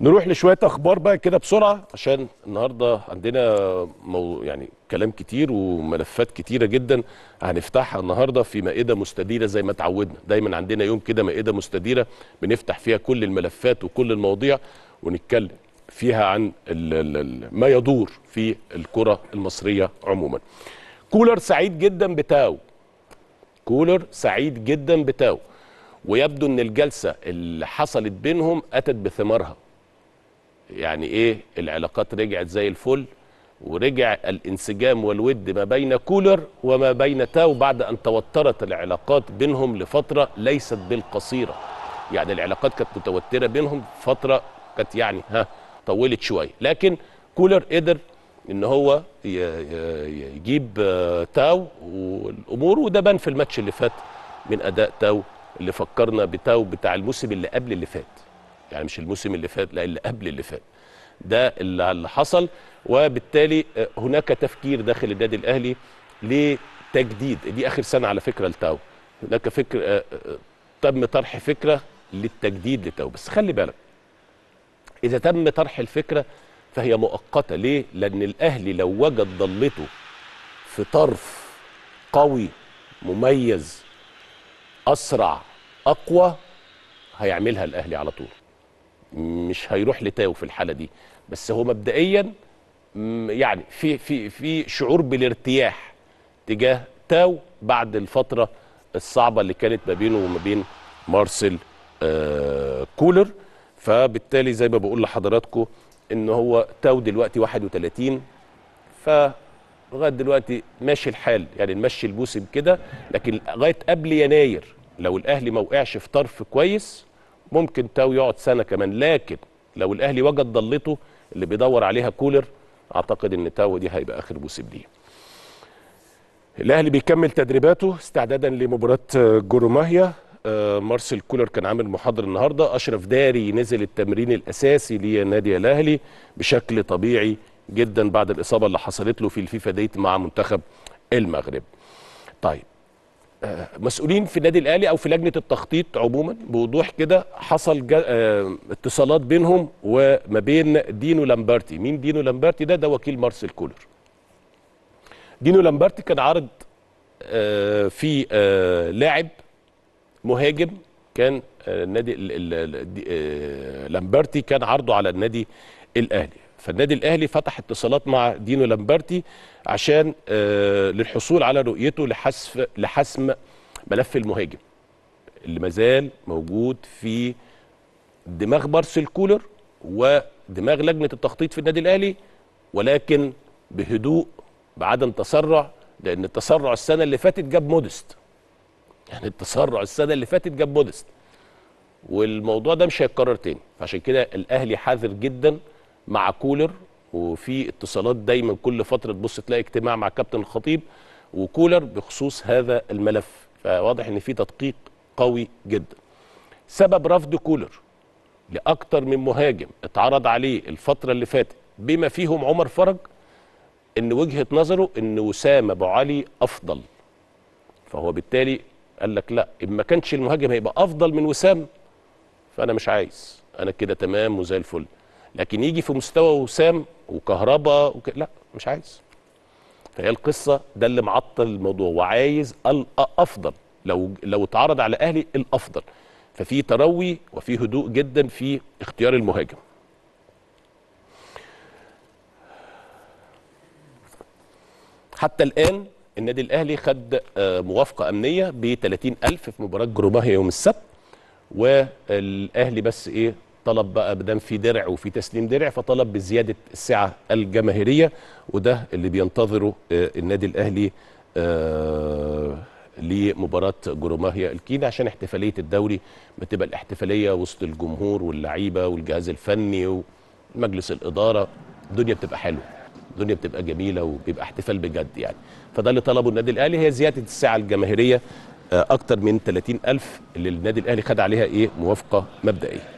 نروح لشوية أخبار بقى كده بسرعة عشان النهارده عندنا مو يعني كلام كتير وملفات كتيرة جدا هنفتحها النهارده في مائدة مستديرة زي ما اتعودنا. دايما عندنا يوم كده مائدة مستديرة بنفتح فيها كل الملفات وكل المواضيع ونتكلم فيها عن ما يدور في الكرة المصرية عموما. كولر سعيد جدا بتاو كولر سعيد جدا بتاو ويبدو إن الجلسة اللي حصلت بينهم أتت بثمارها. يعني إيه؟ العلاقات رجعت زي الفل ورجع الانسجام والود ما بين كولر وما بين تاو بعد أن توترت العلاقات بينهم لفترة ليست بالقصيرة. يعني العلاقات كانت متوترة بينهم فترة كانت يعني ها طولت شوية. لكن كولر قدر إن هو يجيب آه، تاو والأمور وده بان في الماتش اللي فات من أداء تاو اللي فكرنا بتاو بتاع الموسم اللي قبل اللي فات. يعني مش الموسم اللي فات لا اللي قبل اللي فات. ده اللي حصل وبالتالي آه، هناك تفكير داخل النادي الأهلي لتجديد. دي آخر سنة على فكرة لتاو. هناك فكر آه، آه، تم طرح فكرة للتجديد لتاو. بس خلي بالك إذا تم طرح الفكرة فهي مؤقتة. ليه؟ لأن الأهلي لو وجد ضلته في طرف قوي مميز أسرع أقوى هيعملها الأهلي على طول. مش هيروح لتاو في الحالة دي. بس هو مبدئيا يعني في في في شعور بالارتياح تجاه تاو بعد الفترة الصعبة اللي كانت ما بينه وما بين مارسيل آه كولر. فبالتالي زي ما بقول لحضراتكم إن هو تاو دلوقتي 31 ف لغايه دلوقتي ماشي الحال. يعني نمشي الموسم كده لكن لغاية قبل يناير لو الأهلي ما وقعش في طرف كويس ممكن تاو يقعد سنة كمان. لكن لو الأهلي وجد ضالته اللي بيدور عليها كولر أعتقد إن تاو دي هيبقى آخر موسم ليه. الأهلي بيكمل تدريباته استعدادا لمباراة آه، جورماهيا. آه، مارسيل كولر كان عامل محاضر النهارده. أشرف داري نزل التمرين الأساسي لنادي الأهلي بشكل طبيعي جدا بعد الإصابة اللي حصلت له في ال FIFA date مع منتخب المغرب. طيب مسؤولين في النادي الأهلي أو في لجنة التخطيط عموما. بوضوح كده حصل آه، اتصالات بينهم وما بين دينو لامبارتي. مين دينو لامبارتي ده؟ ده وكيل مارسيل كولر. دينو لامبارتي كان عارض آه، في آه، لاعب مهاجم كان النادي ال- ال- ال- دي- لامبارتي كان عرضه على النادي الأهلي. فالنادي الأهلي فتح اتصالات مع دينو لامبارتي عشان آه، للحصول على رؤيته لحسف لحسم ملف المهاجم. اللي مازال موجود في دماغ مارسيل كولر ودماغ لجنة التخطيط في النادي الأهلي ولكن بهدوء بعدم تسرع لأن التسرع السنة اللي فاتت جاب مودست. يعني التسرع السنة اللي فاتت جاب مودست. والموضوع ده مش هيتكرر تاني. فعشان كده الأهلي حذر جدا مع كولر وفي اتصالات دايما كل فترة تبص تلاقي اجتماع مع كابتن الخطيب وكولر بخصوص هذا الملف. فواضح إن في تدقيق قوي جدا. سبب رفض كولر لأكتر من مهاجم اتعرض عليه الفترة اللي فاتت بما فيهم عمر فرج إن وجهة نظره إن وسام أبو علي أفضل. فهو بالتالي قال لك لا إن ما كانش المهاجم هيبقى أفضل من وسام فأنا مش عايز. أنا كده تمام وزي الفل. لكن يجي في مستوى وسام وكهربا وك... لا مش عايز. فهي القصة ده اللي معطل الموضوع وعايز الافضل لو لو اتعرض على أهلي الأفضل. ففي تروي وفي هدوء جدا في اختيار المهاجم. حتى الآن النادي الأهلي خد آه، موافقة أمنية ب 30000 في مباراة جروماهيا يوم السبت والأهلي بس إيه طلب بقى بدام في درع وفي تسليم درع فطلب بزيادة السعة الجماهيرية وده اللي بينتظره آه، النادي الأهلي آه، لمباراة جروماهيا الكينا عشان احتفالية الدوري بتبقى الاحتفالية وسط الجمهور واللعيبة والجهاز الفني ومجلس الإدارة الدنيا بتبقى حلوة الدنيا بتبقى جميلة وبيبقى احتفال بجد يعني. فده اللي طلبه النادي الأهلي هي زيادة السعة الجماهيرية آه، أكتر من 30000 اللي النادي الأهلي خد عليها إيه موافقة مبدئية.